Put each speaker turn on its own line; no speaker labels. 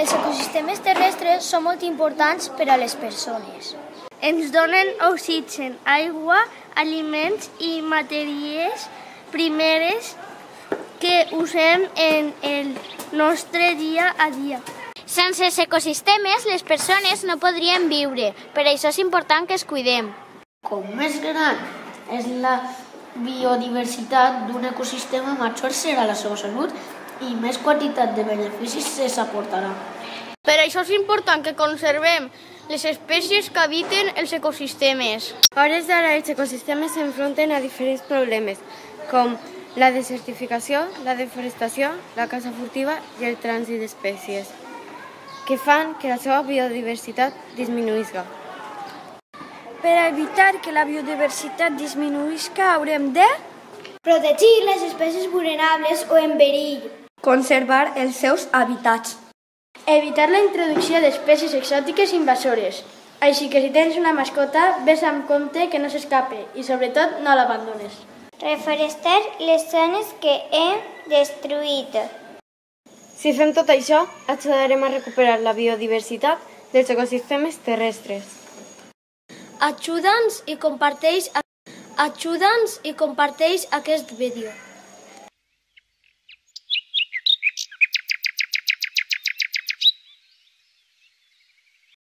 Els ecosistemes terrestres són molt importants per a les persones.
Ens donen oxigen, aigua, aliments i matèries primeres que usem en el nostre dia a dia.
Sense els ecosistemes, les persones no podrien viure. Per això és important que es cuidem.
Com més gran és la biodiversitat d'un ecosistema, major serà la seva salut i més quantitat de beneficis se s'aportarà.
Per això és important que conservem les espècies que habiten els ecosistemes.
A hores d'ara els ecosistemes s'enfronten a diferents problemes, com la desertificació, la deforestació, la caça furtiva i el trànsit d'espècies, que fan que la seva biodiversitat disminuïsca.
Per evitar que la biodiversitat disminuïsca haurem de
protegir les espècies vulnerables o en perill,
conservar els seus hàbitats,
evitar la introducció d'espècies exòtiques invasores. Així que si tens una mascota, ves amb compte que no s'escape i sobretot no l'abandones.
Reforestar les zones que hem destruït.
Si fem tot això, ajudarem a recuperar la biodiversitat dels ecosistemes terrestres.
Ajuda'ns i comparteix, ajuda'ns i comparteix aquest vídeo.